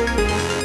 Música